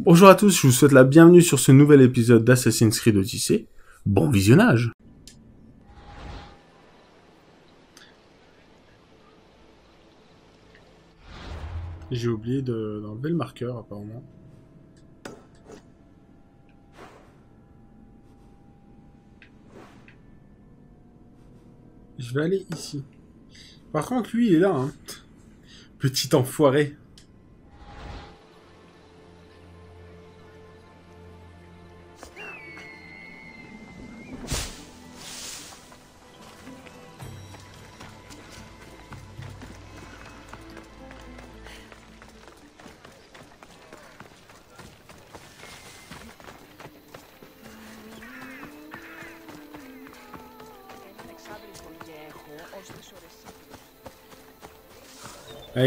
Bonjour à tous, je vous souhaite la bienvenue sur ce nouvel épisode d'Assassin's Creed Odyssey. Bon visionnage J'ai oublié de- d'enlever le marqueur apparemment. Je vais aller ici. Par contre, lui, il est là, hein. Petit enfoiré.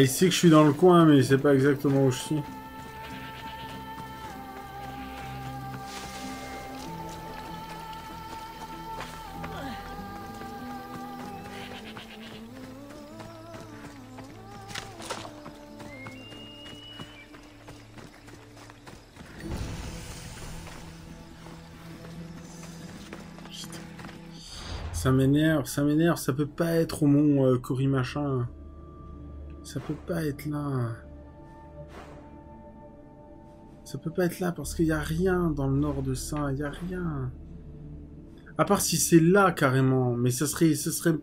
Il sait que je suis dans le coin, mais il sait pas exactement où je suis. Ça m'énerve, ça m'énerve, ça peut pas être au mont euh, machin. Ça peut pas être là. Ça peut pas être là parce qu'il y a rien dans le nord de ça, il y a rien. À part si c'est là carrément, mais ça serait, ça serait,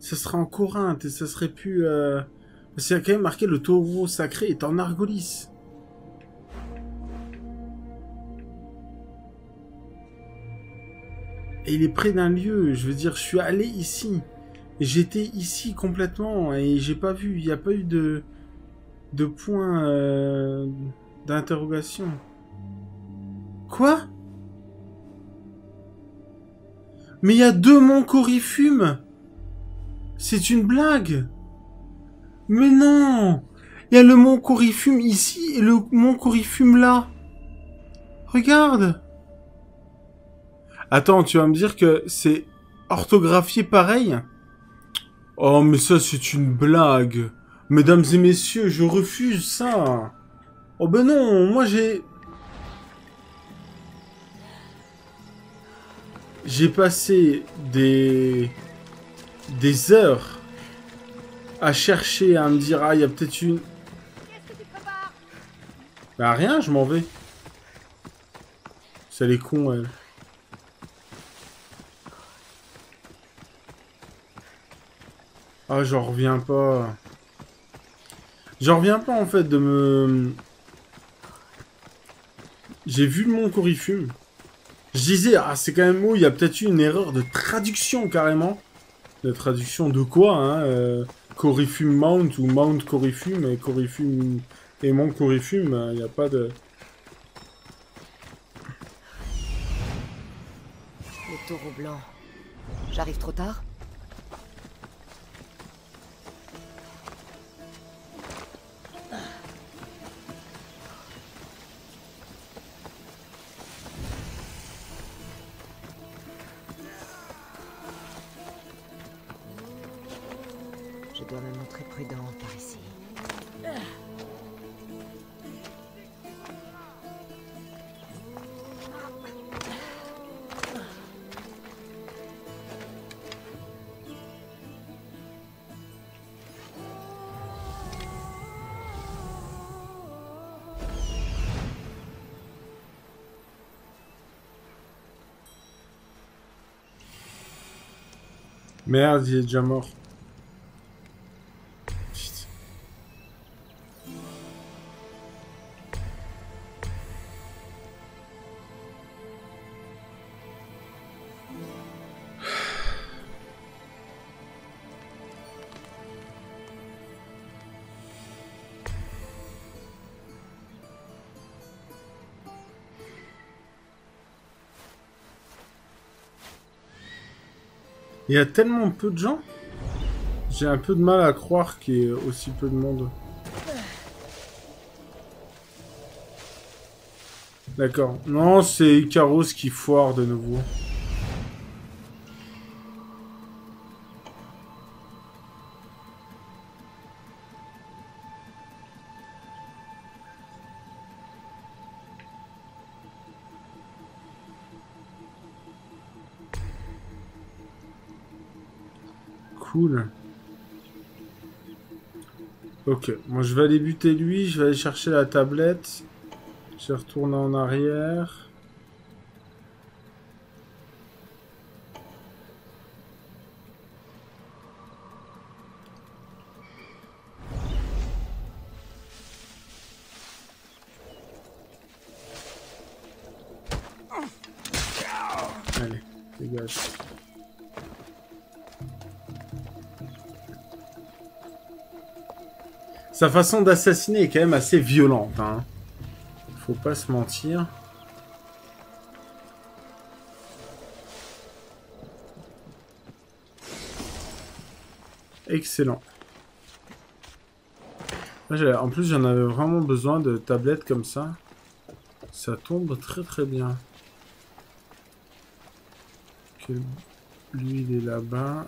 ça serait en Corinthe et ça serait plus. Euh... A quand même marqué le taureau sacré est en Argolis. Et il est près d'un lieu. Je veux dire, je suis allé ici. J'étais ici complètement et j'ai pas vu, il n'y a pas eu de, de point euh, d'interrogation. Quoi? Mais il y a deux monts Corifumes C'est une blague! Mais non! Il y a le mont Corifume ici et le mont Corifume là. Regarde! Attends, tu vas me dire que c'est orthographié pareil? Oh, mais ça, c'est une blague. Mesdames et messieurs, je refuse ça. Oh ben non, moi j'ai... J'ai passé des... des heures à chercher, à me dire, ah, il y a peut-être une... Bah rien, je m'en vais. C'est les cons, elle. Ah, j'en reviens pas. J'en reviens pas en fait de me. J'ai vu le mont Corifume. Je disais, ah, c'est quand même où il y a peut-être eu une erreur de traduction carrément. De traduction de quoi, hein euh, Corifume Mount ou Mount Corifume et Corifume et Mont Corifume, il n'y a pas de. Le taureau blanc. J'arrive trop tard? Dois me montrer prudente par ici. Merde, il est déjà mort. Il y a tellement peu de gens. J'ai un peu de mal à croire qu'il y ait aussi peu de monde. D'accord. Non, c'est Icaros qui foire de nouveau. Moi je vais aller buter lui, je vais aller chercher la tablette. Je vais retourner en arrière. Sa façon d'assassiner est quand même assez violente, hein. Faut pas se mentir. Excellent. En plus, j'en avais vraiment besoin de tablettes comme ça. Ça tombe très très bien. Lui, il est là-bas.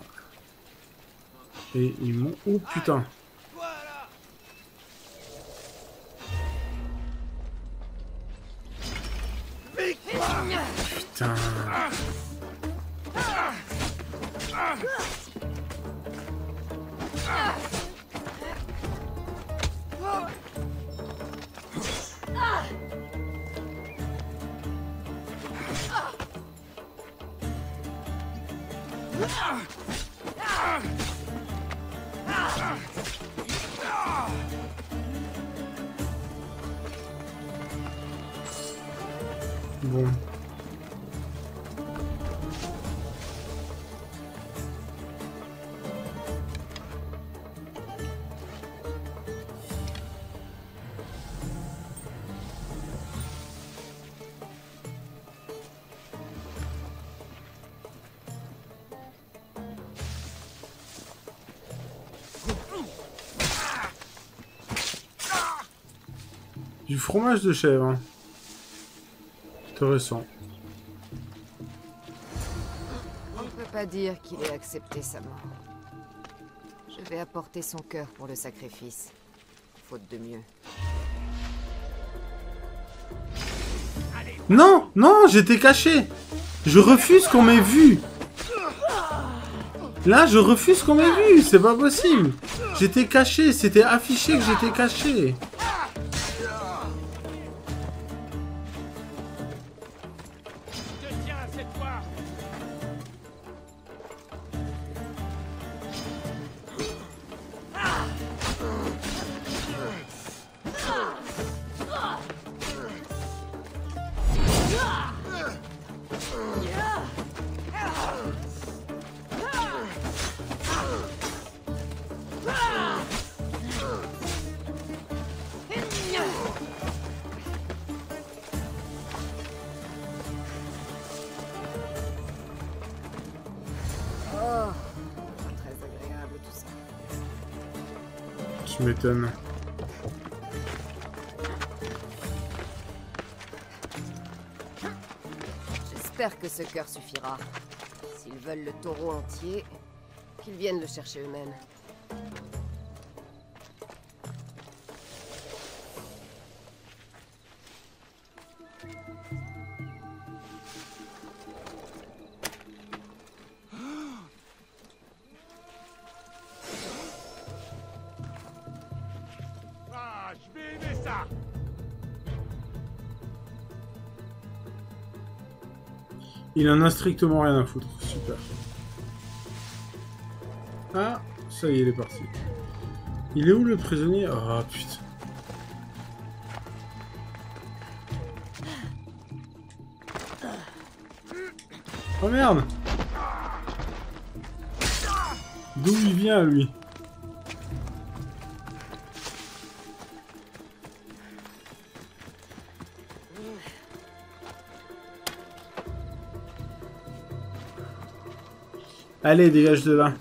Et ils m'ont... Oh putain fromage de chèvre. hein. Intéressant. On ne peut pas dire qu'il ait accepté sa mort. Je vais apporter son cœur pour le sacrifice. Faute de mieux. Non, non, j'étais caché. Je refuse qu'on m'ait vu. Là, je refuse qu'on m'ait vu. C'est pas possible. J'étais caché. C'était affiché que j'étais caché. J'espère que ce cœur suffira. S'ils veulent le taureau entier, qu'ils viennent le chercher eux-mêmes. Il en a strictement rien à foutre. Super. Ah, ça y est, il est parti. Il est où le prisonnier? Ah putain. Oh merde D'où il vient lui? Allez, dégage de là.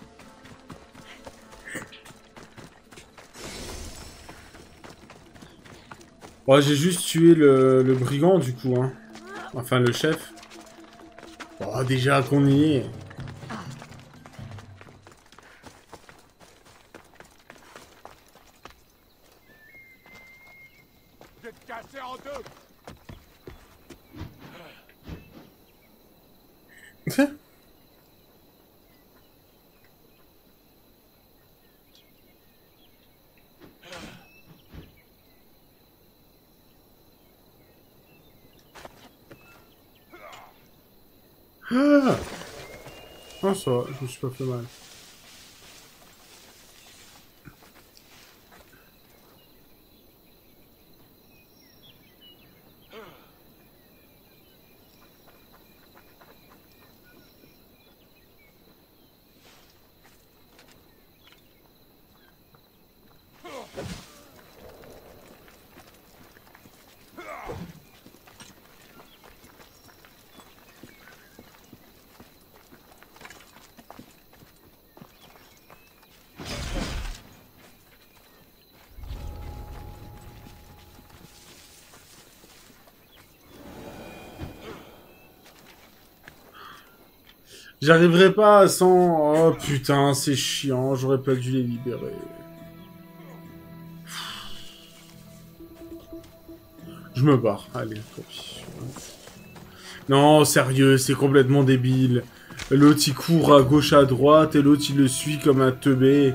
J'ai juste tué le, le brigand du coup, hein. Enfin, le chef. Oh, déjà qu'on y est. Ah, ça va, J'arriverai pas sans... Oh putain, c'est chiant, j'aurais pas dû les libérer. Je me barre, allez. Non, sérieux, c'est complètement débile. L'autre il court à gauche à droite et l'autre il le suit comme un teubé.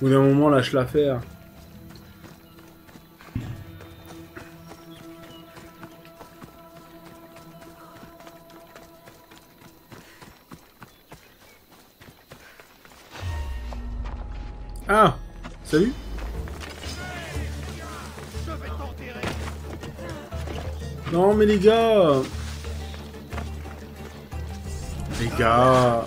Au bout d'un moment, lâche l'affaire. Ah Salut. Non mais les gars. Les gars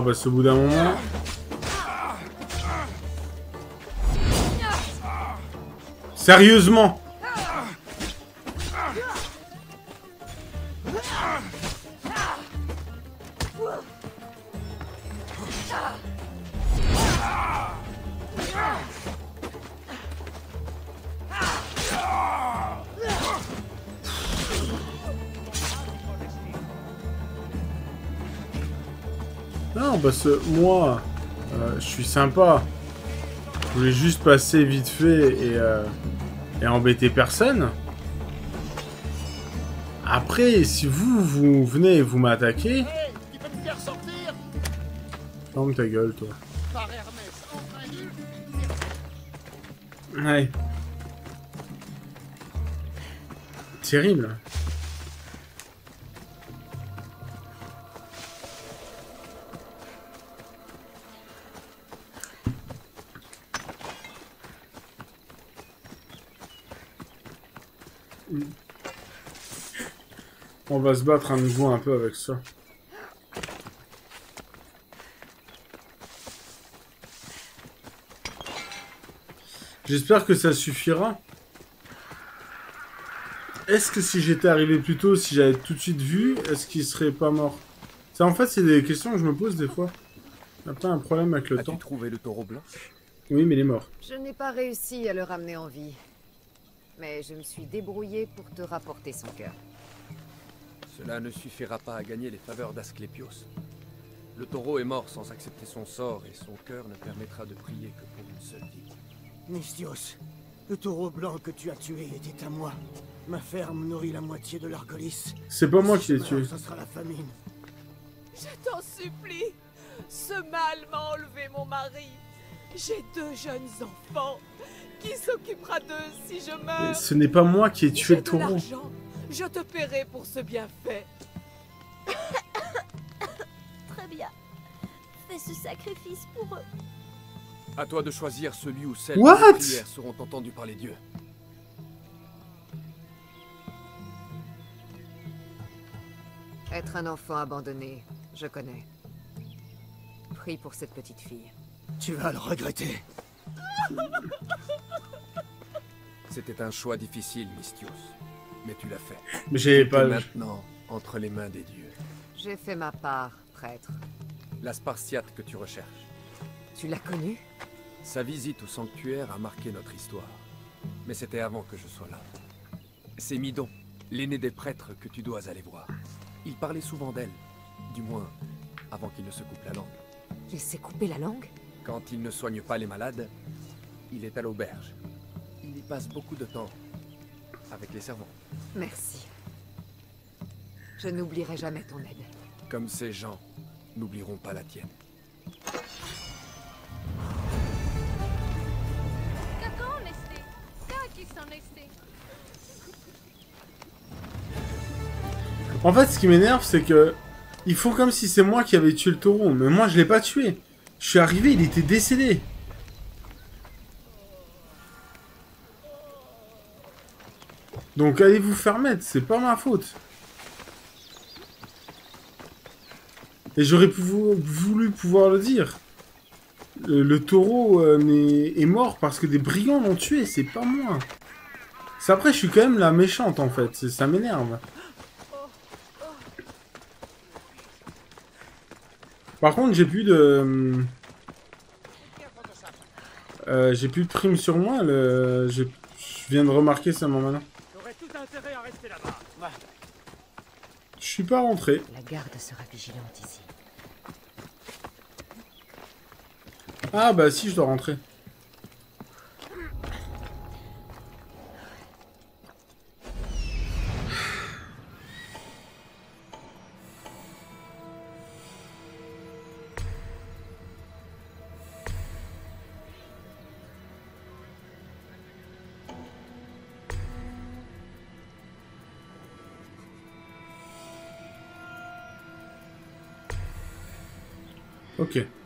Non, parce qu'au bout d'un moment... Sérieusement Moi, euh, je suis sympa. Je voulais juste passer vite fait et, euh, et embêter personne. Après, si vous, vous venez et vous m'attaquez... Ferme ta gueule, toi. Ouais. Terrible. On va se battre à nouveau un peu avec ça. J'espère que ça suffira. Est-ce que si j'étais arrivé plus tôt, si j'avais tout de suite vu, est-ce qu'il serait pas mort? Ça, en fait, c'est des questions que je me pose des fois. Y'a pas un problème avec le As-tu temps. trouvé le taureau blanc? Oui, mais il est mort. Je n'ai pas réussi à le ramener en vie. Mais je me suis débrouillée pour te rapporter son cœur. Cela ne suffira pas à gagner les faveurs d'Asclépios. Le taureau est mort sans accepter son sort et son cœur ne permettra de prier que pour une seule vie. Mystios, le taureau blanc que tu as tué était à moi. Ma ferme nourrit la moitié de l'Argolis. C'est pas moi qui l'ai tué. Ça sera la famine. Je t'en supplie. Ce mal m'a enlevé mon mari. J'ai deux jeunes enfants. Qui s'occupera d'eux si je Mais meurs Ce n'est pas moi qui ai tué le taureau. Je te paierai pour ce bienfait. Très bien. Fais ce sacrifice pour eux. À toi de choisir celui ou celle What? dont les prières seront entendues par les dieux. Être un enfant abandonné, je connais. Prie pour cette petite fille. Tu vas le regretter. C'était un choix difficile, Mystios. Mais tu l'as fait. Tu pas... maintenant entre les mains des dieux. J'ai fait ma part, prêtre. La Spartiate que tu recherches. Tu l'as connue? Sa visite au sanctuaire a marqué notre histoire. Mais c'était avant que je sois là. C'est Midon, L'aîné des prêtres que tu dois aller voir. Il parlait souvent d'elle. Du moins, avant qu'il ne se coupe la langue. Il s'est coupé la langue? Quand il ne soigne pas les malades, il est à l'auberge. Il y passe beaucoup de temps. Avec les servants. Merci. Je n'oublierai jamais ton aide. Comme ces gens n'oublieront pas la tienne. En fait, ce qui m'énerve, c'est que ils font comme si c'est moi qui avais tué le taureau, mais moi je l'ai pas tué. Je suis arrivé, il était décédé. Donc allez vous faire mettre, c'est pas ma faute. Et j'aurais voulu pouvoir le dire. Le, taureau euh, est mort parce que des brigands l'ont tué, c'est pas moi. C'est après, je suis quand même la méchante en fait, ça m'énerve. Par contre, j'ai plus de. Euh, j'ai plus de prime sur moi. Je viens de remarquer ça maintenant. Intérêt à rester là-bas. Je suis pas rentré. La garde sera vigilante ici. Ah bah si, je dois rentrer. Ok.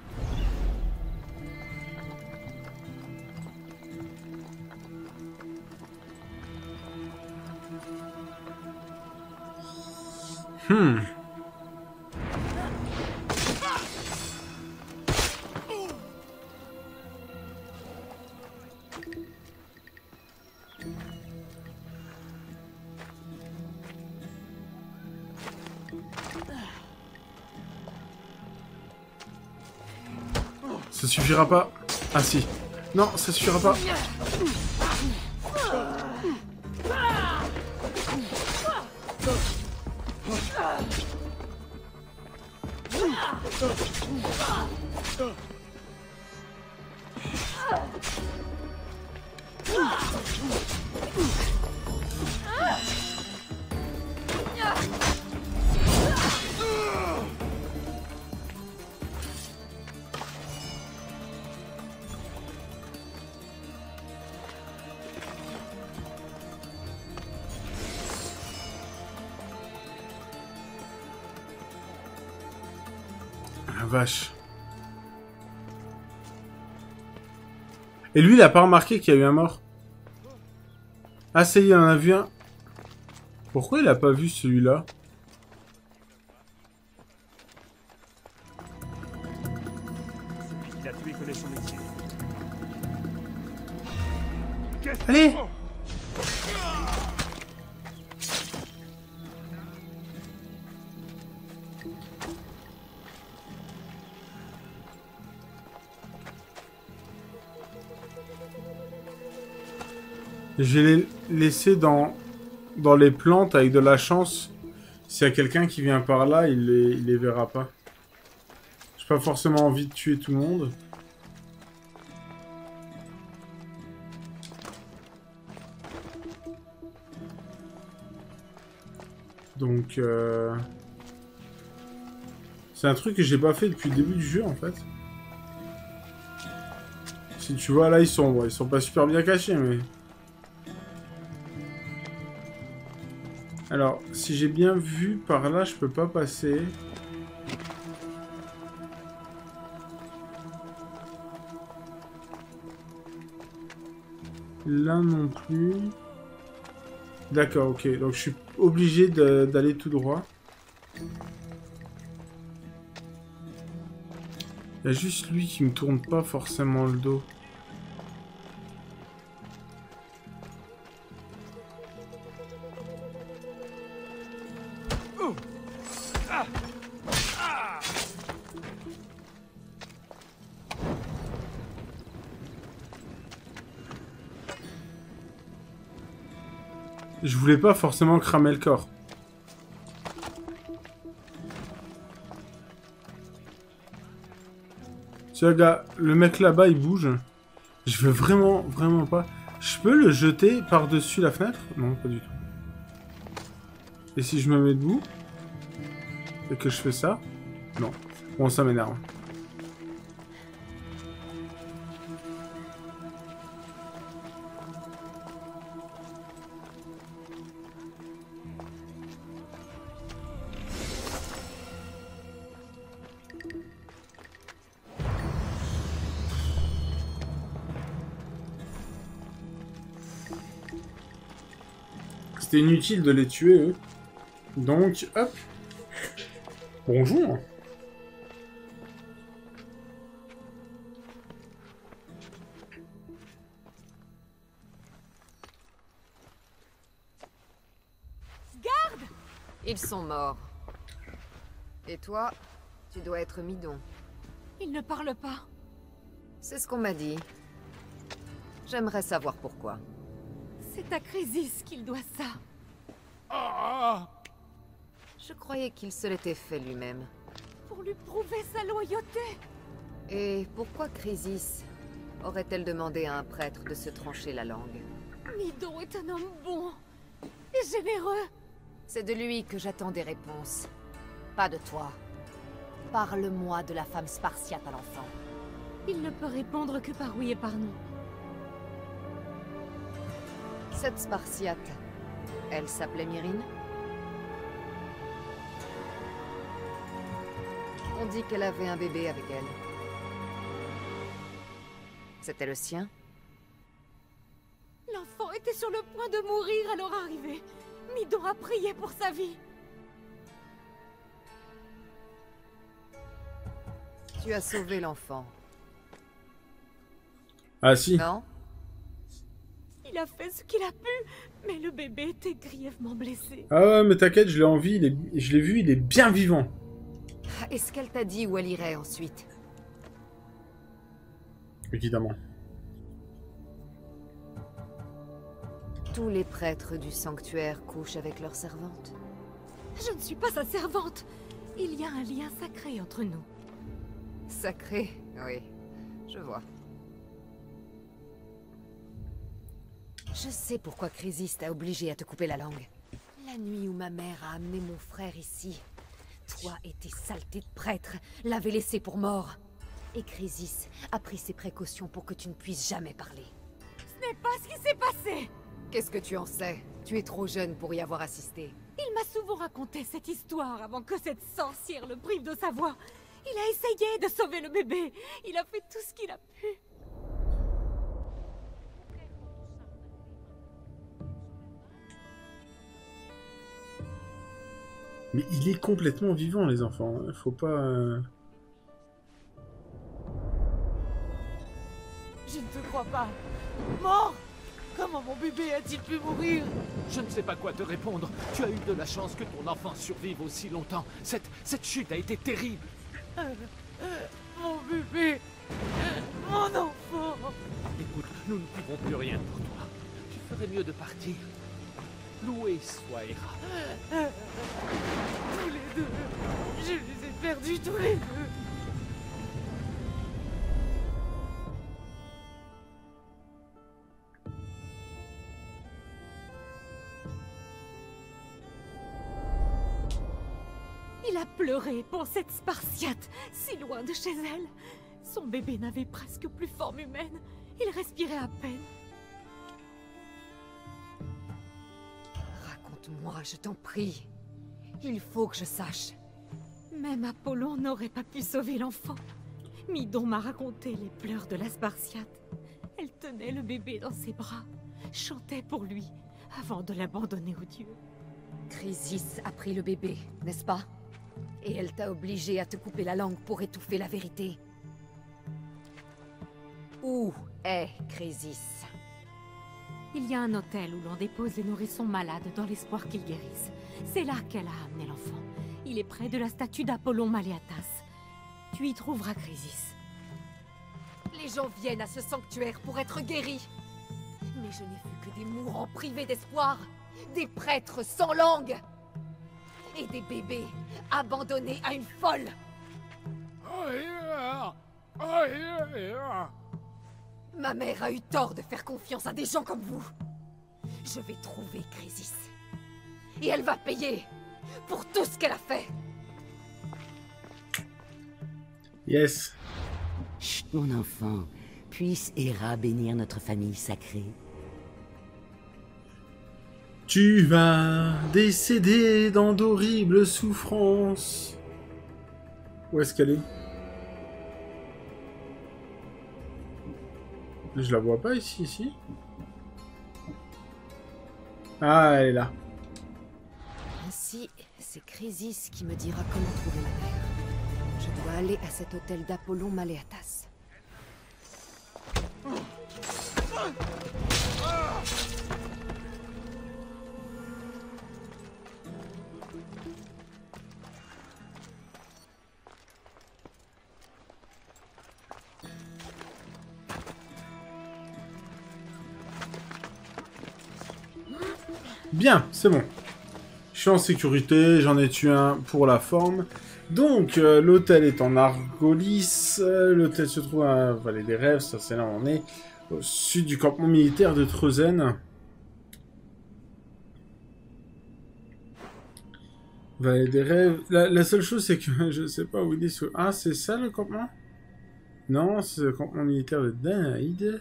Ça suffira pas. Ah si. Non, ça suffira pas. Et lui, il a pas remarqué qu'il y a eu un mort. Ah, ça y est, il en a vu un. Pourquoi il a pas vu celui-là? Dans, dans les plantes avec de la chance. S'il y a quelqu'un qui vient par là, il les, il les verra pas. J'ai pas forcément envie de tuer tout le monde. Donc, euh... c'est un truc que j'ai pas fait depuis le début du jeu en fait. Si tu vois là, ils sont, ils sont pas super bien cachés, mais. Alors, si j'ai bien vu par là, je peux pas passer. Là non plus. D'accord, ok. Donc je suis obligé d'aller tout droit. Il y a juste lui qui me tourne pas forcément le dos. Voulais pas forcément cramer le corps. Tu vois, gars, le mec là-bas, il bouge. Je veux vraiment, vraiment pas. Je peux le jeter par-dessus la fenêtre? Non, pas du tout. Et si je me mets debout Et que je fais ça? Non. Bon, ça m'énerve. C'était inutile de les tuer, eux. Donc, hop. Bonjour. Ils sont morts. Et toi, tu dois être Midon. Il ne parle pas. C'est ce qu'on m'a dit. J'aimerais savoir pourquoi. C'est à Crésis qu'il doit ça. Je croyais qu'il se l'était fait lui-même. Pour lui prouver sa loyauté. Et pourquoi Crésis aurait-elle demandé à un prêtre de se trancher la langue? Midon est un homme bon et généreux. C'est de lui que j'attends des réponses. Pas de toi. Parle-moi de la femme spartiate à l'enfant. Il ne peut répondre que par oui et par non. Cette spartiate, elle s'appelait Myrine On dit qu'elle avait un bébé avec elle. C'était le sien L'enfant était sur le point de mourir à leur arrivée. Midon a prié pour sa vie. Tu as sauvé l'enfant, Ah si. non? Il a fait ce qu'il a pu, mais le bébé était grièvement blessé. Ah ouais, mais t'inquiète, je l'ai en vie, il est- je l'ai vu, il est bien vivant. Est-ce qu'elle t'a dit où elle irait ensuite? Évidemment. Tous les prêtres du sanctuaire couchent avec leurs servantes. Je ne suis pas sa servante. Il y a un lien sacré entre nous. Sacré, oui, je vois. Je sais pourquoi Crésis t'a obligé à te couper la langue. La nuit où ma mère a amené mon frère ici, toi et tes saletés de prêtre l'avez laissé pour mort. Et Crésis a pris ses précautions pour que tu ne puisses jamais parler. Ce n'est pas ce qui s'est passé. Qu'est-ce que tu en sais? Tu es trop jeune pour y avoir assisté. Il m'a souvent raconté cette histoire avant que cette sorcière le prive de sa voix. Il a essayé de sauver le bébé. Il a fait tout ce qu'il a pu. Mais il est complètement vivant, les enfants. Faut pas... euh, Je ne te crois pas. Mort Comment mon bébé a-t-il pu mourir? Je ne sais pas quoi te répondre. Tu as eu de la chance que ton enfant survive aussi longtemps. Cette, cette chute a été terrible. Mon bébé Mon enfant Écoute, nous ne pouvons plus rien pour toi. Tu ferais mieux de partir. Loué soit. Tous les deux Je les ai perdus tous les deux Il a pleuré pour cette Spartiate, si loin de chez elle. Son bébé n'avait presque plus forme humaine. Il respirait à peine. Raconte-moi, je t'en prie. Il faut que je sache. Même Apollon n'aurait pas pu sauver l'enfant. Midon m'a raconté les pleurs de la Spartiate. Elle tenait le bébé dans ses bras, chantait pour lui, avant de l'abandonner aux dieux. Chrysis a pris le bébé, n'est-ce pas? Et elle t'a obligé à te couper la langue pour étouffer la vérité. Où est Chrysis? Il y a un hôtel où l'on dépose les nourrissons malades dans l'espoir qu'ils guérissent. C'est là qu'elle a amené l'enfant. Il est près de la statue d'Apollon Maléatas. Tu y trouveras Chrysis. Les gens viennent à ce sanctuaire pour être guéris. Mais je n'ai vu que des mourants privés d'espoir. Des prêtres sans langue Et des bébés abandonnés à une folle Ma mère a eu tort de faire confiance à des gens comme vous. Je vais trouver Crésis. Et elle va payer pour tout ce qu'elle a fait. Yes. Chut, mon enfant. Puisse Hera bénir notre famille sacrée. Tu vas décéder dans d'horribles souffrances. Où est-ce qu'elle est, Je la vois pas ici, ici. Ah, elle est là. Ainsi, c'est Crésis qui me dira comment trouver ma mère. Je dois aller à cet hôtel d'Apollon Maléatas. Bien, c'est bon. Je suis en sécurité, j'en ai tué un pour la forme. Donc, euh, l'hôtel est en Argolis. euh, l'hôtel se trouve à Vallée des Rêves, ça c'est là où on est. Au sud du campement militaire de Treuzen. Vallée des Rêves. La, seule chose, c'est que je sais pas où il est. Ah, c'est ça le campement? Non, c'est le campement militaire de Danaïde.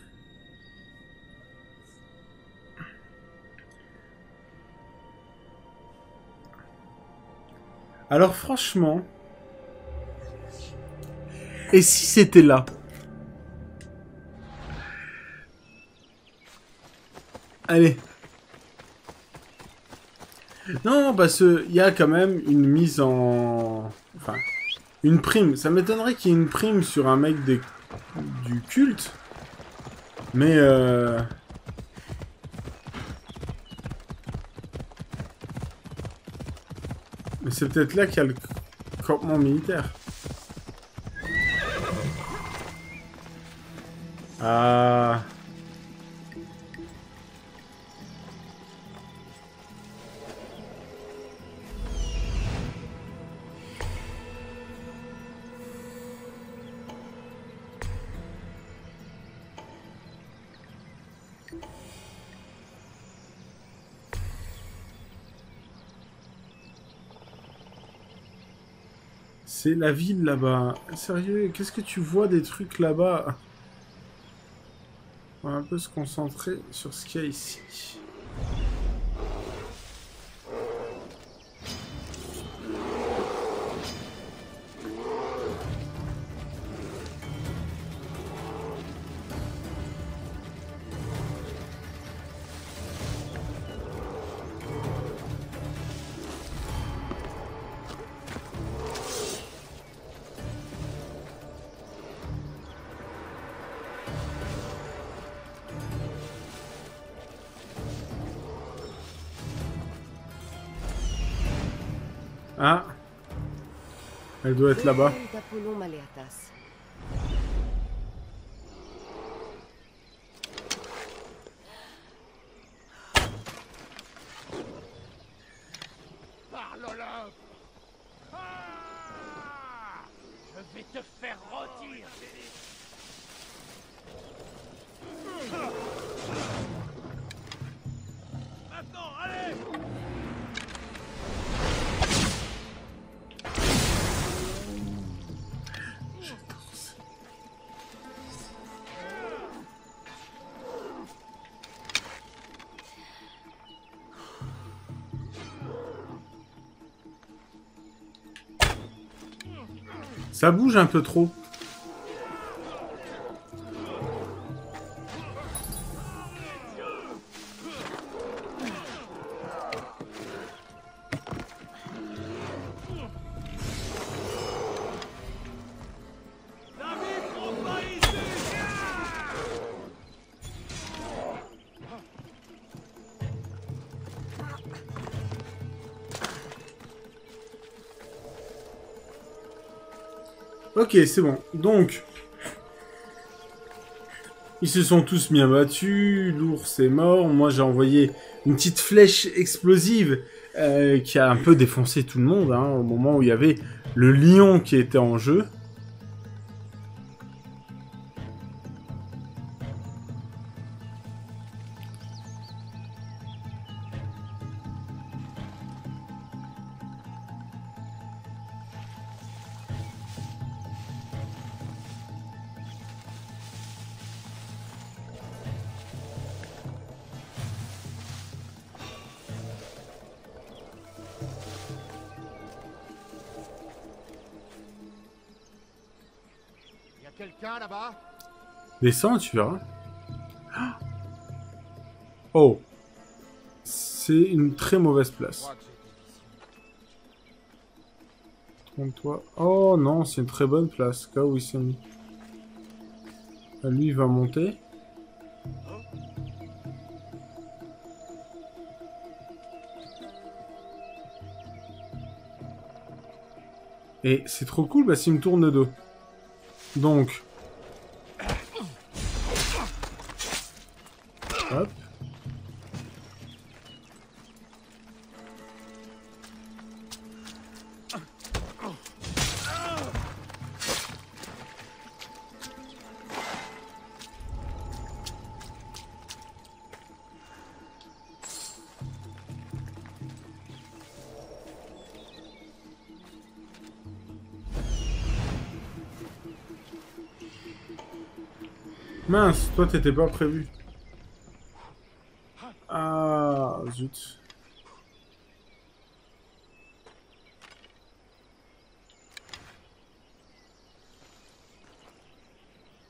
Alors franchement... Et si c'était là? Allez. Non, parce qu'il y a quand même une mise en... Enfin, une prime. Ça m'étonnerait qu'il y ait une prime sur un mec des... du culte. Mais... Euh... c'est peut-être là qu'il y a le campement militaire. Ah. C'est la ville là-bas. Sérieux, qu'est-ce que tu vois des trucs là-bas On va un peu se concentrer sur ce qu'il y a ici. Elle doit être là-bas. Hôtel d'Apollon Ça bouge un peu trop. Ok, c'est bon. Donc, Ils se sont tous bien battus, l'ours est mort, moi j'ai envoyé une petite flèche explosive euh, qui a un peu défoncé tout le monde, hein, au moment où il y avait le lion qui était en jeu. Descends, tu verras. Oh. C'est une très mauvaise place. Trompe-toi. Oh non, c'est une très bonne place. Là où il s'est mis. Lui, il va monter. Et c'est trop cool parce qu'il me tourne le dos. Donc. Toi t'étais pas prévu. Ah, zut.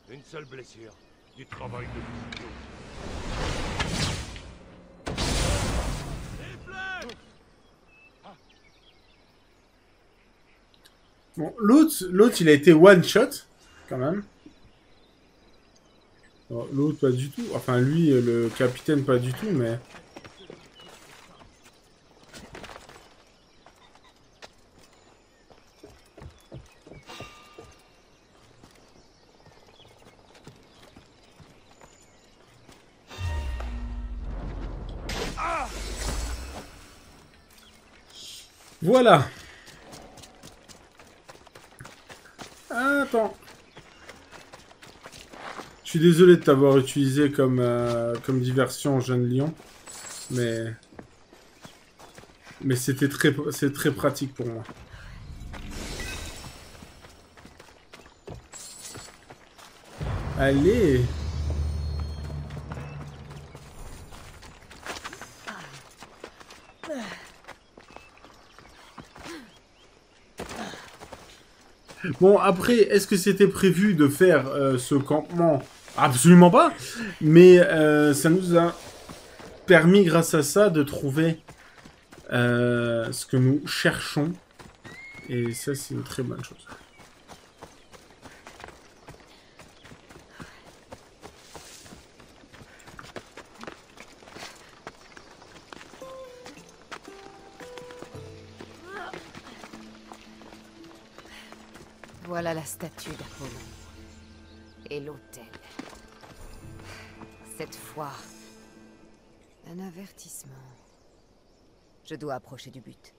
Une seule blessure. Du travail de. Bon, l'autre, l'autre, il a été one shot, quand même. L'autre, pas du tout. Enfin, lui, le capitaine, pas du tout, mais... Voilà. Attends. Je suis désolé de t'avoir utilisé comme, euh, comme diversion, jeune lion. Mais... Mais c'était très, très pratique pour moi. Allez Bon, après, est-ce que c'était prévu de faire euh, ce campement Absolument pas. Mais euh, ça nous a permis, grâce à ça, de trouver euh, ce que nous cherchons. Et ça, c'est une très bonne chose. Voilà la statue d'Apollon. Et l'autel. Cette fois, un avertissement. Je dois approcher du but.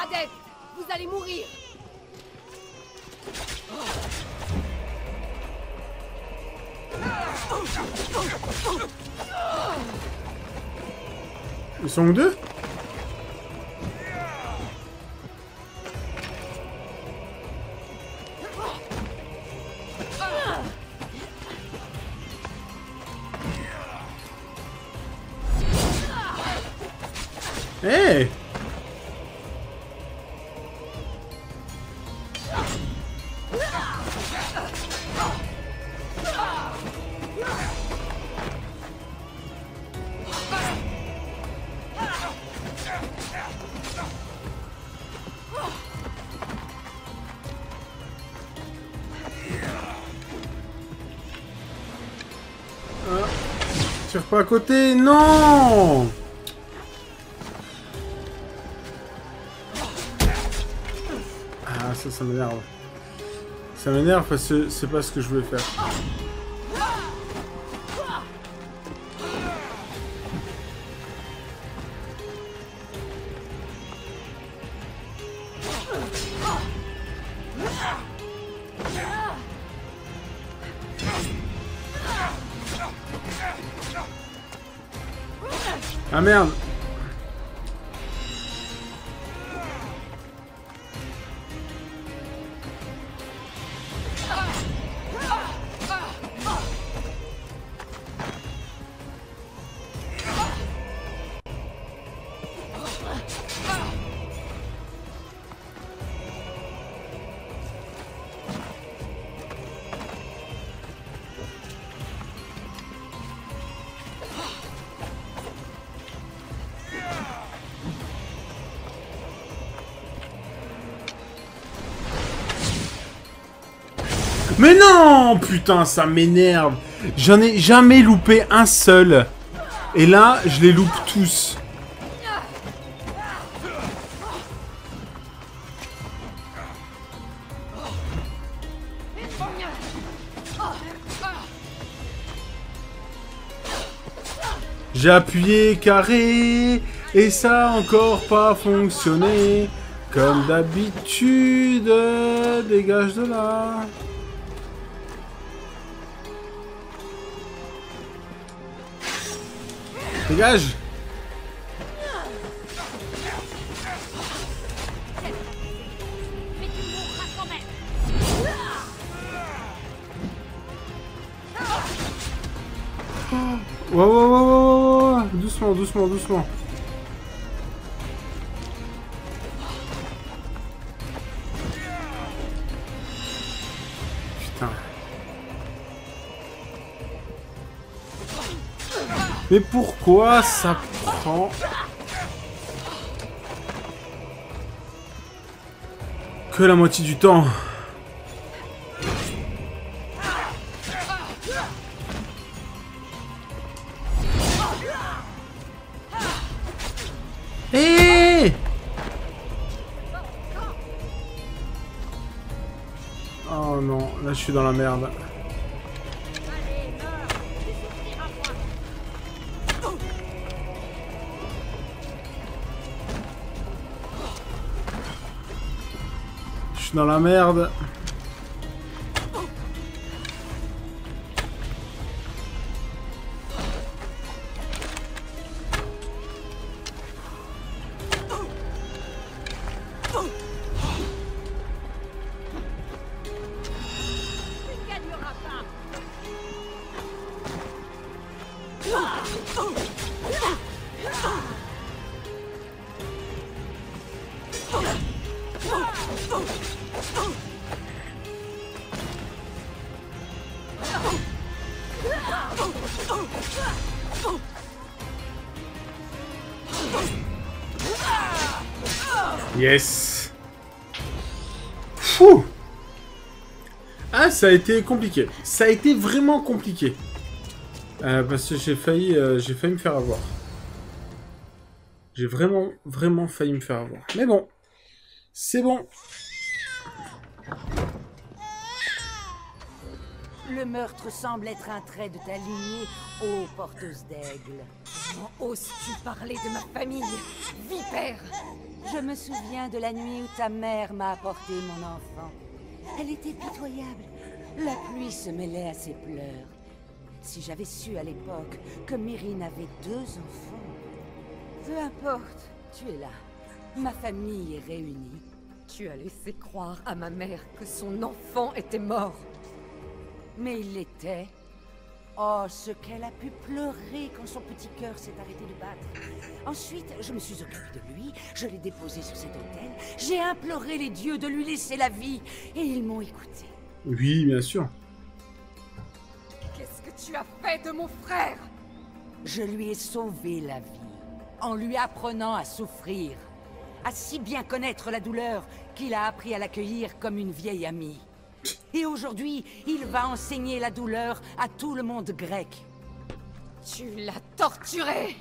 Adepte, vous allez mourir Ils sont deux? Pas à côté, non Ah, ça, ça m'énerve. Ça m'énerve parce que c'est pas ce que je voulais faire. Ah non Putain, ça m'énerve J'en ai jamais loupé un seul. Et là, je les loupe tous. J'ai appuyé carré et ça a encore pas fonctionné. Comme d'habitude, dégage de là. Dégage ouais. Doucement, doucement, doucement. Mais pourquoi ça prend... Que la moitié du temps Hé Oh non, là je suis dans la merde. Suis dans la merde. Yes. Fou. Ah, ça a été compliqué. Ça a été vraiment compliqué. Euh, parce que j'ai failli, euh, j'ai failli me faire avoir. J'ai vraiment, vraiment failli me faire avoir. Mais bon, c'est bon. Le meurtre semble être un trait de ta lignée, ô porteuse d'aigle. Comment oses-tu parler de ma famille, vipère? Je me souviens de la nuit où ta mère m'a apporté mon enfant. Elle était pitoyable. La pluie se mêlait à ses pleurs. Si j'avais su à l'époque que Myrine avait deux enfants. Peu importe, tu es là. Ma famille est réunie. Tu as laissé croire à ma mère que son enfant était mort. Mais il l'était. Oh, ce qu'elle a pu pleurer quand son petit cœur s'est arrêté de battre. Ensuite, je me suis occupée de lui, je l'ai déposé sur cet hôtel, j'ai imploré les dieux de lui laisser la vie, et ils m'ont écouté. Oui, bien sûr. Qu'est-ce que tu as fait de mon frère? Je lui ai sauvé la vie, en lui apprenant à souffrir, à si bien connaître la douleur qu'il a appris à l'accueillir comme une vieille amie. Et aujourd'hui, il va enseigner la douleur à tout le monde grec. Tu l'as torturé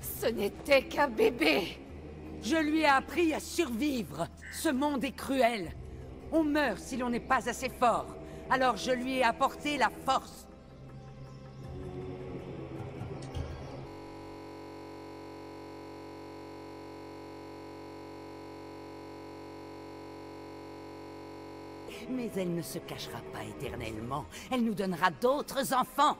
Ce n'était qu'un bébé Je lui ai appris à survivre. Ce monde est cruel. On meurt si l'on n'est pas assez fort. Alors je lui ai apporté la force. Mais elle ne se cachera pas éternellement. Elle nous donnera d'autres enfants.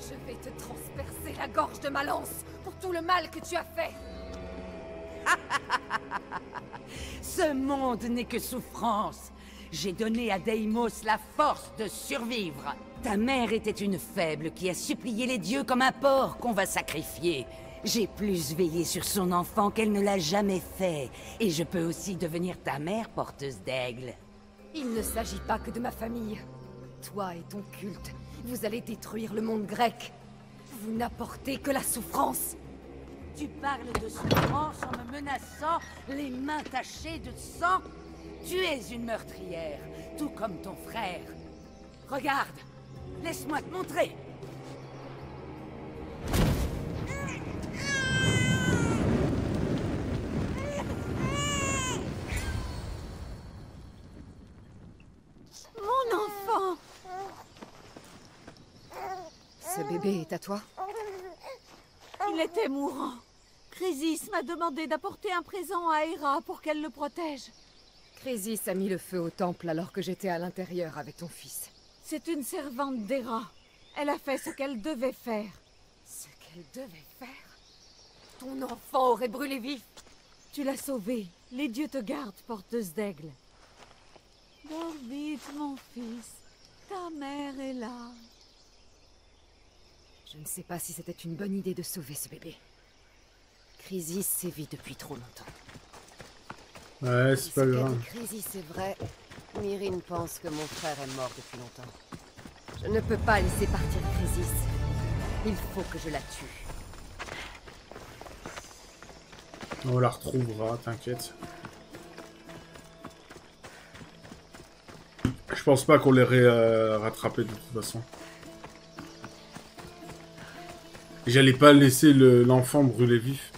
Je vais te transpercer la gorge de ma lance pour tout le mal que tu as fait Ce monde n'est que souffrance. J'ai donné à Deimos la force de survivre. Ta mère était une faible qui a supplié les dieux comme un porc qu'on va sacrifier. J'ai plus veillé sur son enfant qu'elle ne l'a jamais fait. Et je peux aussi devenir ta mère porteuse d'aigle. Il ne s'agit pas que de ma famille. Toi et ton culte, vous allez détruire le monde grec. Vous n'apportez que la souffrance. Tu parles de souffrance en me menaçant, les mains tachées de sang Tu es une meurtrière, tout comme ton frère. Regarde, laisse-moi te montrer. Ce bébé est à toi Il était mourant. Chrysis m'a demandé d'apporter un présent à Hera pour qu'elle le protège. Chrysis a mis le feu au temple alors que j'étais à l'intérieur avec ton fils. C'est une servante d'Hera. Elle a fait ce qu'elle devait faire. Ce qu'elle devait faire? Ton enfant aurait brûlé vif Tu l'as sauvé. Les dieux te gardent, porteuse d'aigle. Dors vite, mon fils. Ta mère est là. Je ne sais pas si c'était une bonne idée de sauver ce bébé. Chrysis sévit depuis trop longtemps. Ouais, c'est pas grave. dit Chrysis est vrai, Myrine pense que mon frère est mort depuis longtemps. Je ne peux pas laisser partir Chrysis. Il faut que je la tue. On la retrouvera, t'inquiète. Je pense pas qu'on l'aurait euh, rattrapé de toute façon. J'allais pas laisser le- l'enfant brûler vif.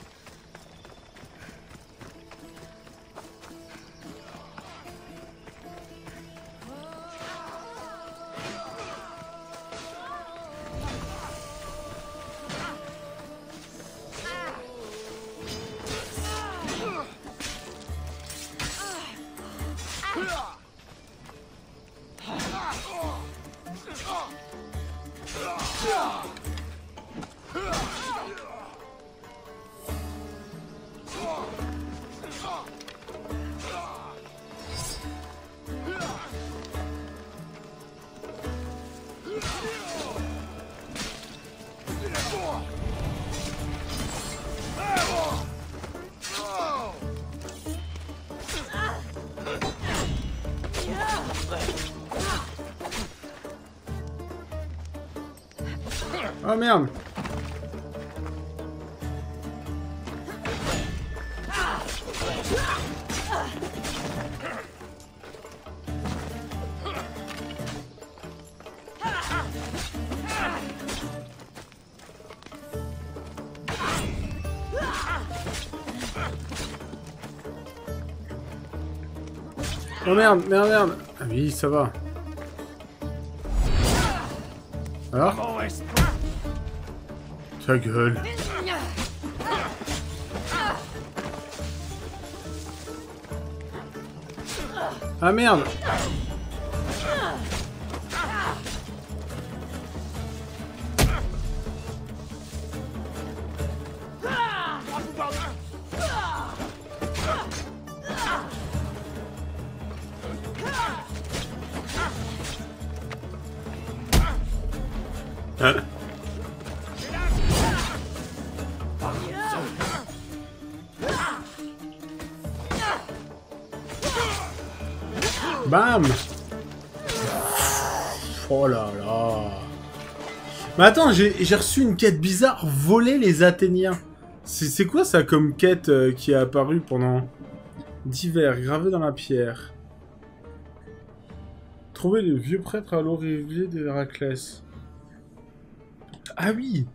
Merde, merde, merde Ah oui, ça va. Alors? Ta gueule. Ah merde Bam. Oh là là. Mais attends, j'ai reçu une quête bizarre, voler les Athéniens. C'est quoi ça comme quête euh, qui est apparue pendant divers, gravé dans la pierre? Trouver le vieux prêtre à l'origine d'Héraclès. Ah oui.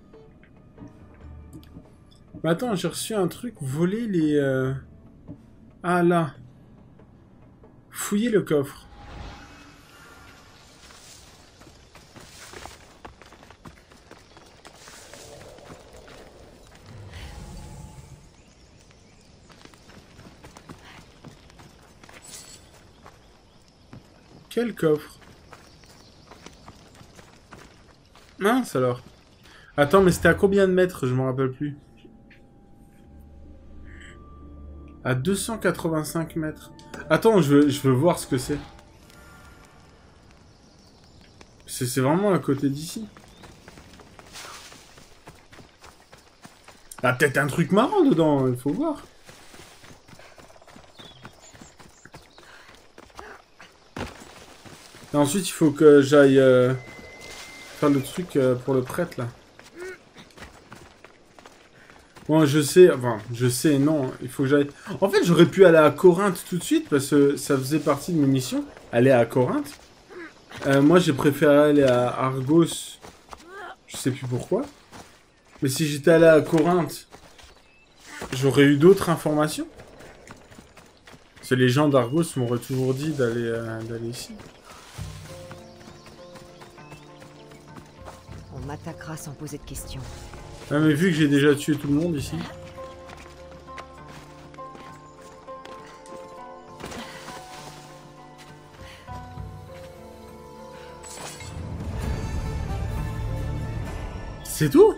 Mais attends, j'ai reçu un truc, voler les... euh, Ah là Fouiller le coffre. Quel coffre? Mince alors. Attends, mais c'était à combien de mètres? Je m'en rappelle plus. À 285 mètres. Attends, je veux, voir ce que c'est. C'est vraiment à côté d'ici. Ah, peut-être un truc marrant dedans, il faut voir. Ensuite, il faut que j'aille euh, faire le truc euh, pour le prêtre, là. Bon, je sais, enfin, je sais, non, il faut que j'aille... En fait, j'aurais pu aller à Corinthe tout de suite, parce que ça faisait partie de mes missions, aller à Corinthe. Euh, moi, j'ai préféré aller à Argos, je sais plus pourquoi. Mais si j'étais allé à Corinthe, j'aurais eu d'autres informations. Parce que les gens d'Argos m'auraient toujours dit d'aller euh, d'aller ici. On m'attaquera sans poser de questions. Ah, mais vu que j'ai déjà tué tout le monde ici. C'est tout?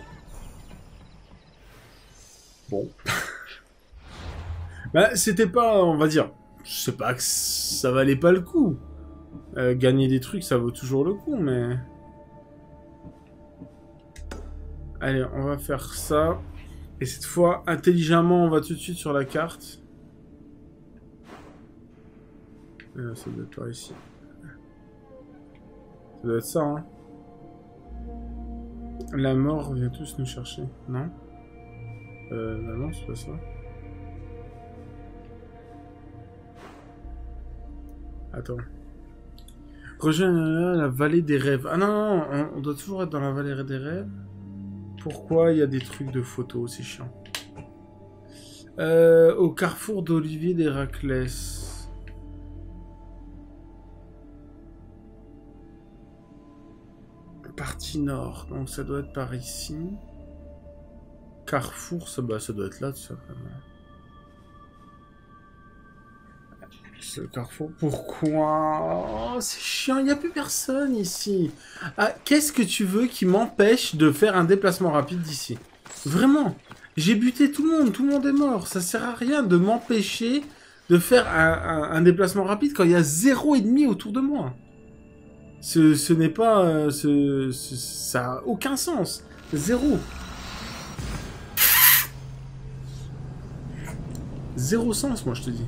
Bon. bah, c'était pas, on va dire, je sais pas que ça valait pas le coup. Euh, gagner des trucs, ça vaut toujours le coup, mais... Allez, on va faire ça. Et cette fois, intelligemment, on va tout de suite sur la carte. Euh, ça doit être par ici. Ça doit être ça, hein. La mort vient tous nous chercher, non? Euh, non, c'est pas ça. Attends. Rejoins la vallée des rêves. Ah non, non, non, on- on doit toujours être dans la vallée des rêves. Pourquoi il y a des trucs de photos C'est chiant. Euh, au carrefour d'Olivier d'Héraclès. Partie nord, donc ça doit être par ici. Carrefour, ça, bah, ça doit être là, tout ça. Le carrefour. Pourquoi? Oh, c'est chiant, il n'y a plus personne ici. Ah, Qu'est-ce que tu veux qui m'empêche de faire un déplacement rapide d'ici? Vraiment? J'ai buté tout le monde, tout le monde est mort. Ça sert à rien de m'empêcher de faire un, déplacement rapide quand il y a zéro ennemi autour de moi. Ce, ce n'est pas... euh, ce, ce- ça a aucun sens. Zéro. Zéro sens, moi, je te dis.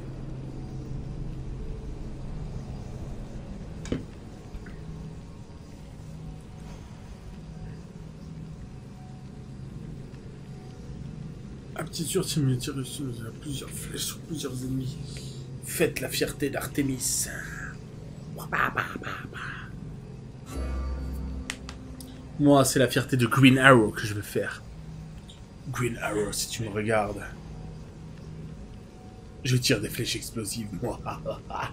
Aptitude simultanéeuse à plusieurs flèches sur plusieurs ennemis. Faites la fierté d'Artémis. Moi, c'est la fierté de Green Arrow que je veux faire. Green Arrow, si tu me regardes. Je tire des flèches explosives, moi.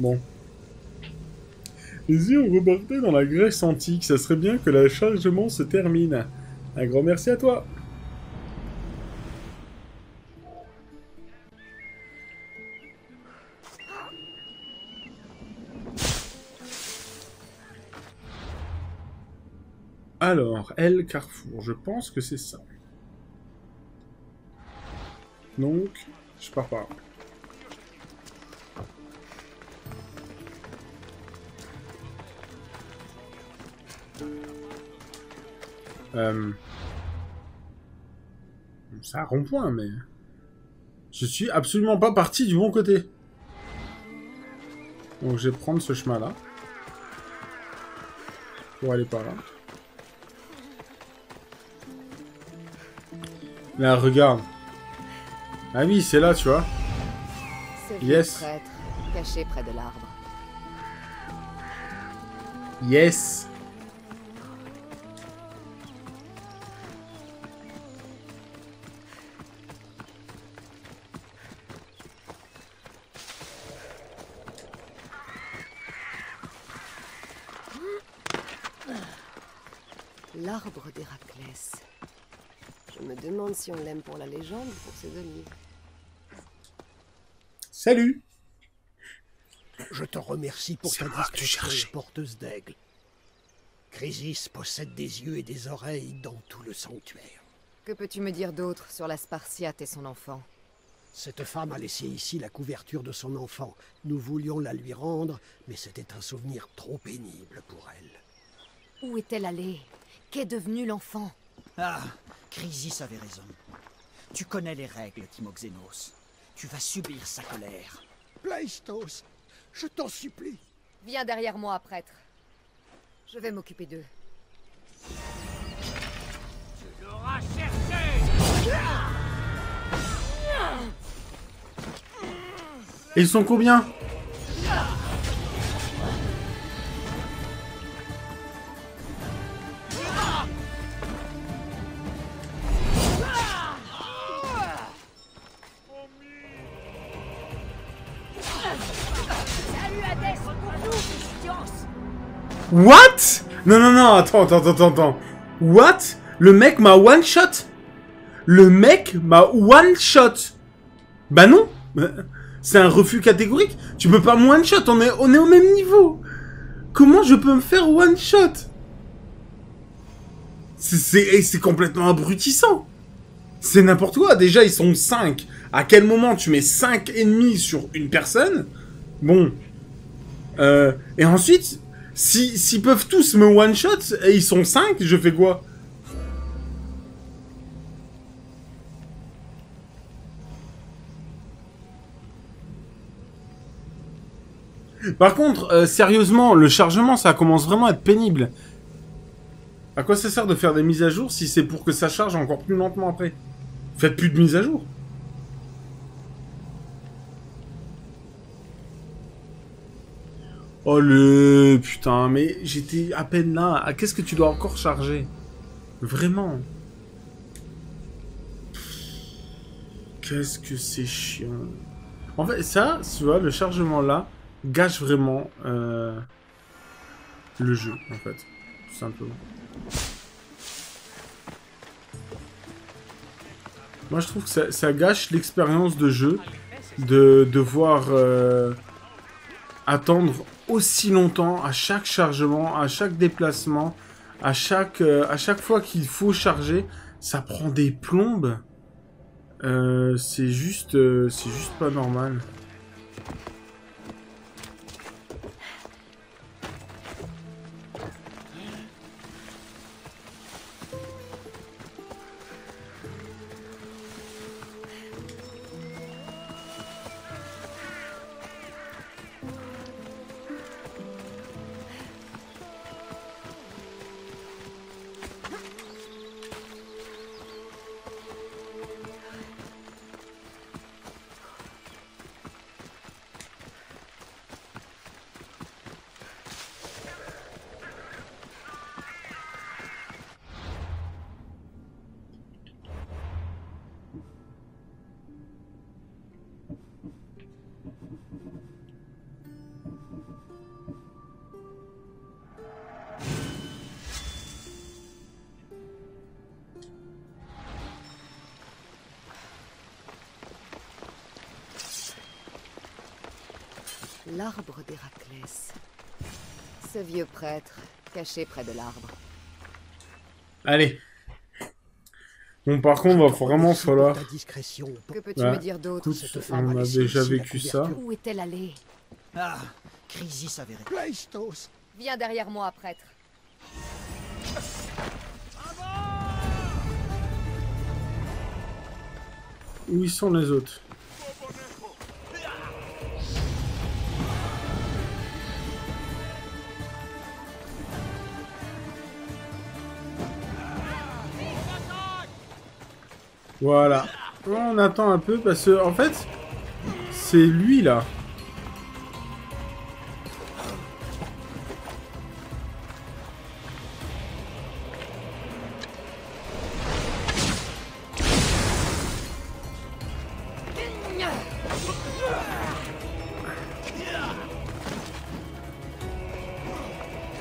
bon. Et si on repartait dans la Grèce antique, ça serait bien que le chargement se termine. Un grand merci à toi. Alors, L Carrefour, je pense que c'est ça. Donc, je pars par là. Euh... Un rond-point, mais... Je suis absolument pas parti du bon côté. Donc je vais prendre ce chemin-là. Pour aller par là. Là, regarde. Ah oui, c'est là, tu vois. Yes. prêtre, caché près de l'arbre. Yes. Demande si on l'aime pour la légende ou pour ses olives. Salut. Je te remercie pour ta discrétion, porteuse d'aigle. Chrysis possède des yeux et des oreilles dans tout le sanctuaire. Que peux-tu me dire d'autre sur la Spartiate et son enfant? Cette femme a laissé ici la couverture de son enfant. Nous voulions la lui rendre, mais c'était un souvenir trop pénible pour elle. Où est-elle allée? Qu'est devenu l'enfant? Ah, Chrysis avait raison. Tu connais les règles, Timoxénos. Tu vas subir sa colère. Plaistos, je t'en supplie. Viens derrière moi, prêtre. Je vais m'occuper d'eux. Tu l'auras cherché Et ils sont combien? What? Non, non, non, attends, attends, attends, attends. What? Le mec m'a one shot? Le mec m'a one shot? Bah non. C'est un refus catégorique. Tu peux pas me one shot, on est, on est au même niveau. Comment je peux me faire one shot? C'est- C'est c'est complètement abrutissant. C'est n'importe quoi, déjà ils sont 5. À quel moment tu mets 5 ennemis sur une personne? Bon. Euh, et ensuite, si s'ils peuvent tous me one shot et ils sont 5, je fais quoi? Par contre, euh, sérieusement, le chargement, ça commence vraiment à être pénible. À quoi ça sert de faire des mises à jour si c'est pour que ça charge encore plus lentement après? Faites plus de mises à jour. Oh le putain, mais j'étais à peine là. Ah, Qu'est-ce que tu dois encore charger? Vraiment? Qu'est-ce que c'est chiant. En fait, ça, tu vois, le chargement là gâche vraiment euh, le jeu, en fait. Tout simplement. Moi, je trouve que ça, gâche l'expérience de jeu de devoir euh, attendre aussi longtemps à chaque chargement, à chaque déplacement, à chaque, euh, à chaque fois qu'il faut charger. Ça prend des plombes. Euh, c'est juste, euh, c'est juste pas normal. L'arbre d'Héraclès. Ce vieux prêtre, caché près de l'arbre. Allez. Bon, par contre, va vraiment falloir... Ta discrétion. Que peux-tu Ouais. me dire d'autre on a déjà vécu ça. Où est-elle allée? Ah, Chrysis avait raison. Plaistos, Viens derrière moi, prêtre. Où ils sont les autres? Voilà. On attend un peu parce que, en fait, c'est lui là.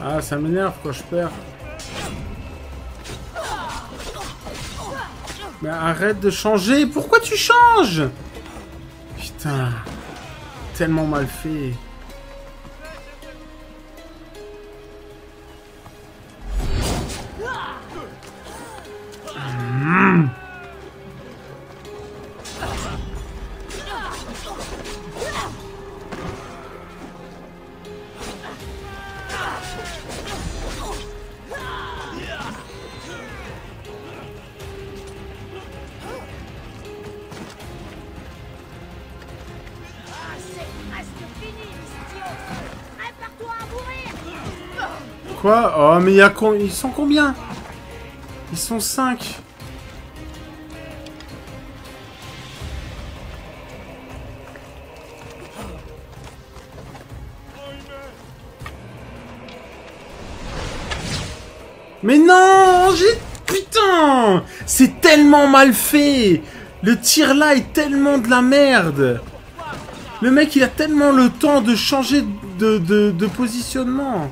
Ah, ça m'énerve quand je perds. Mais arrête de changer Pourquoi tu changes? Putain. Tellement mal fait. Oh, mais y. Ils sont combien? Ils sont 5. Mais non. Putain C'est tellement mal fait Le tir là est tellement de la merde Le mec il a tellement le temps de changer de positionnement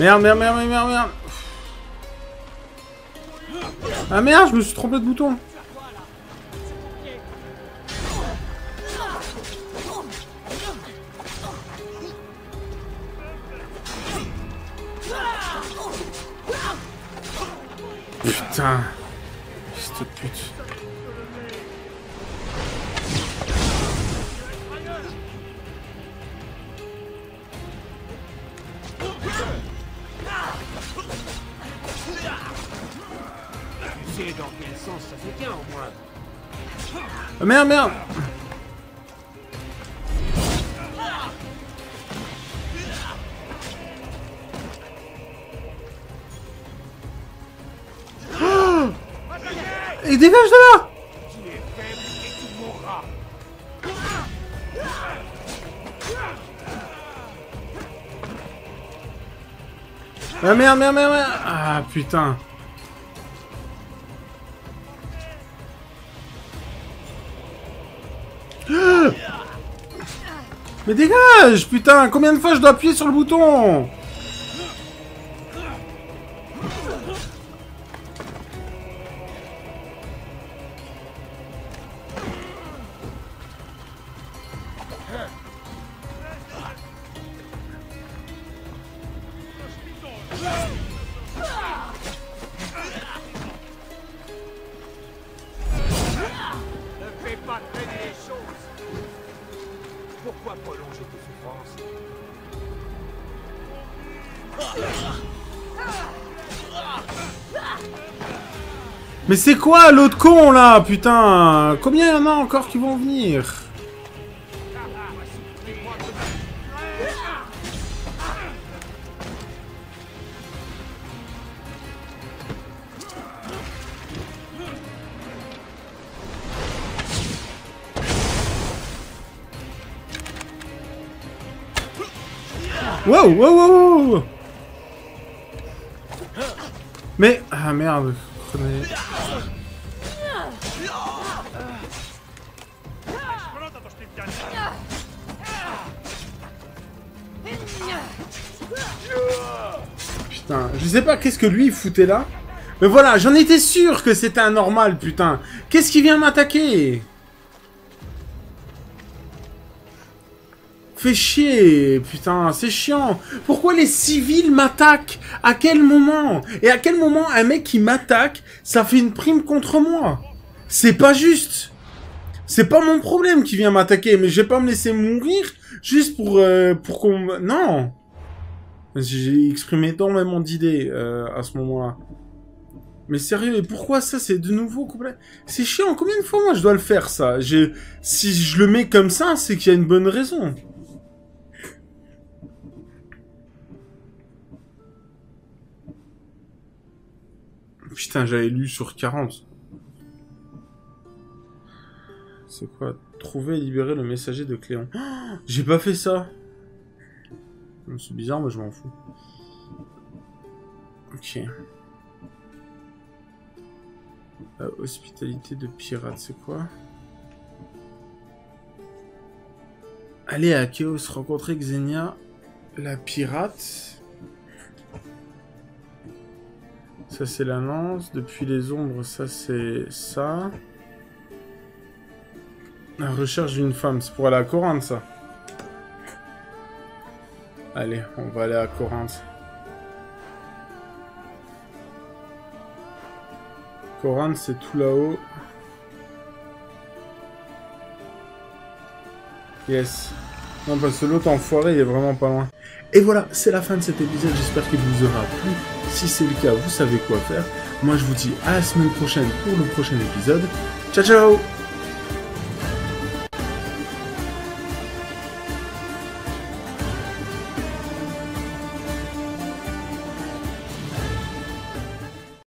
Merde, merde, merde, merde, merde. Ah merde, je me suis trompé de bouton. Merde, merde. Ah Et dégage de là. Ah merde, merde, merde, merde. Ah putain. Mais dégage, putain, combien de fois je dois appuyer sur le bouton? Mais c'est quoi l'autre con là, putain? Combien y en a encore qui vont venir? Wow, wow, wow Mais... Ah merde, Putain, je sais pas qu'est-ce que lui foutait là. Mais voilà, j'en étais sûr que c'était un normal, putain. Qu'est-ce qui vient m'attaquer? Fais chier, putain, c'est chiant. Pourquoi les civils m'attaquent? À quel moment? Et à quel moment un mec qui m'attaque, ça fait une prime contre moi? C'est pas juste. C'est pas mon problème qui vient m'attaquer, mais je vais pas me laisser mourir juste pour, euh, pour qu'on... Non J'ai exprimé énormément d'idées euh, à ce moment-là. Mais sérieux, et pourquoi ça, c'est de nouveau complet C'est chiant, combien de fois moi je dois le faire, ça? Si je le mets comme ça, c'est qu'il y a une bonne raison. Putain, j'avais lu sur 40. C'est quoi? Trouver et libérer le messager de Cléon. J'ai pas fait ça C'est bizarre, mais je m'en fous. Ok. Hospitalité de pirate, c'est quoi? Aller à Chaos, rencontrer Xenia, la pirate. Ça, c'est l'annonce. Depuis les ombres, ça, c'est ça. La recherche d'une femme, c'est pour aller à Corinthe, ça. Allez, on va aller à Corinthe. Corinthe, c'est tout là-haut. Yes. Non, parce que l'autre enfoiré, il est vraiment pas loin. Et voilà, c'est la fin de cet épisode. J'espère qu'il vous aura plu. Si c'est le cas, vous savez quoi faire. Moi, je vous dis à la semaine prochaine pour le prochain épisode. Ciao, ciao